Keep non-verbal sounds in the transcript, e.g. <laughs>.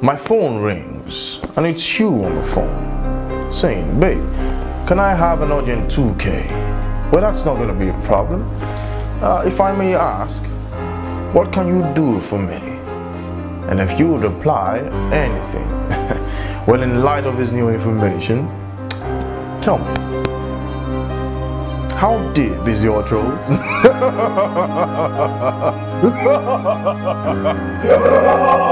my phone rings and it's you on the phone saying, babe, can I have an urgent 2K? Well, that's not going to be a problem. Uh, if I may ask, what can you do for me? And if you would reply anything, <laughs> well, in light of this new information, tell me, how deep is your throat? <laughs>